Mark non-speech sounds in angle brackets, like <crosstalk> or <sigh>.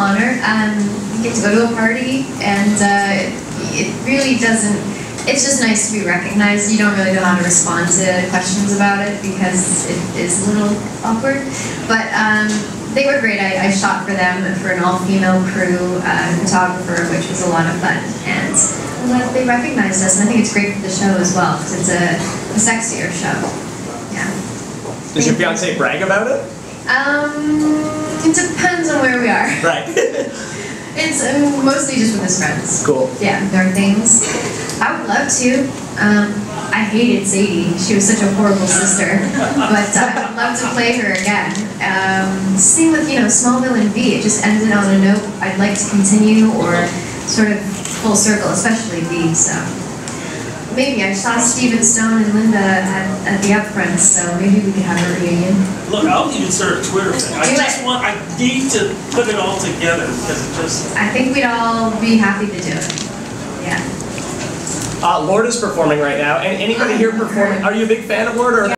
honor. Um, you get to go to a party, and uh, it really doesn't. It's just nice to be recognized. You don't really know how to respond to questions about it because it is a little awkward. But um, they were great. I, I shot for them for an all-female crew uh, photographer, which was a lot of fun. And I'm glad they recognized us, and I think it's great for the show as well because it's a, a sexier show. Yeah. Does your fiance brag about it? Um, it depends on where we are. <laughs> Right. <laughs> It's mostly just with his friends. cool. Yeah, there are things. I would love to. Um, I hated Sadie. She was such a horrible sister. But uh, I'd love to play her again. Um, same with, you know, Smallville and V. It just ended on a note I'd like to continue or sort of full circle, especially V. So maybe I saw Steven Stone and Linda at, at the upfront, so maybe we could have a reunion. Look, I'll even start a Twitter thing. I Do just it. want, I need to put it all together because it just, I think we'd all be happy to do it. Yeah. Uh, Lorde is performing right now. And anybody here performing? Are you a big fan of Lorde or?